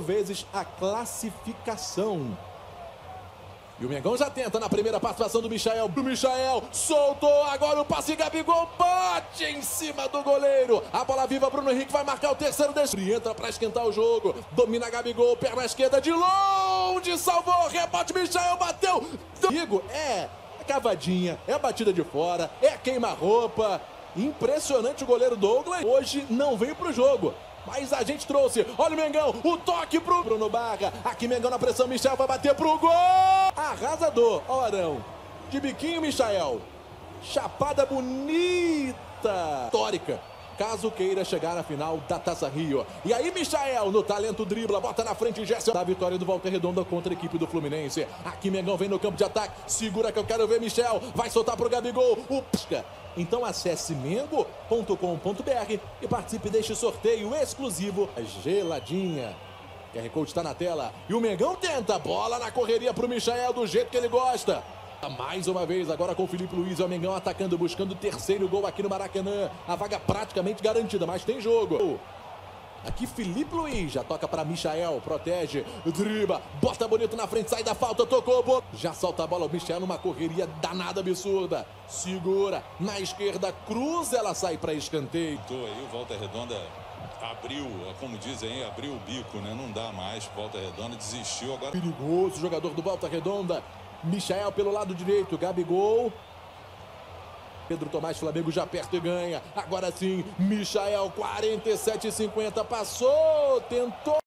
vezes a classificação. E o Mengão já tenta na primeira participação do Michael. Do Michael, soltou agora o passe Gabigol, bate em cima do goleiro. A bola viva, Bruno Henrique vai marcar o terceiro desse. Entra para esquentar o jogo. Domina Gabigol, perna esquerda de longe, salvou, rebote, Michael bateu. Amigo, é cavadinha, é a batida de fora, é queima-roupa. Impressionante o goleiro Douglas. Hoje não veio pro jogo. Mas a gente trouxe, olha o Mengão, o toque pro Bruno Barra. Aqui Mengão na pressão, Michel vai bater pro gol. Arrasador, Orão. De biquinho, Michael. Chapada bonita. Histórica. Caso queira chegar na final da Taça Rio. E aí, Michael, no talento dribla, bota na frente Gerson. Da vitória do Volta Redonda contra a equipe do Fluminense. Aqui Mengão vem no campo de ataque. Segura que eu quero ver, Michel. Vai soltar pro Gabigol. O pisca. Então acesse mengo.com.br e participe deste sorteio exclusivo Geladinha. QR Code está na tela. E o Mengão tenta. Bola na correria pro Michael do jeito que ele gosta. Mais uma vez, agora com o Felipe Luiz e o Mengão atacando, buscando o terceiro gol aqui no Maracanã. A vaga praticamente garantida, mas tem jogo. Aqui Felipe Luiz, já toca para Michael, protege, driba, bota bonito na frente, sai da falta, tocou, já solta a bola, o Michael numa correria danada, absurda, segura, na esquerda, cruza, ela sai para escanteio. Aí o Volta Redonda abriu, como dizem abriu o bico, né? Não dá mais, Volta Redonda desistiu agora. Perigoso jogador do Volta Redonda, Michael pelo lado direito, Gabigol. Pedro Tomás, Flamengo já perto e ganha. Agora sim, Michael, 47,50, passou, tentou.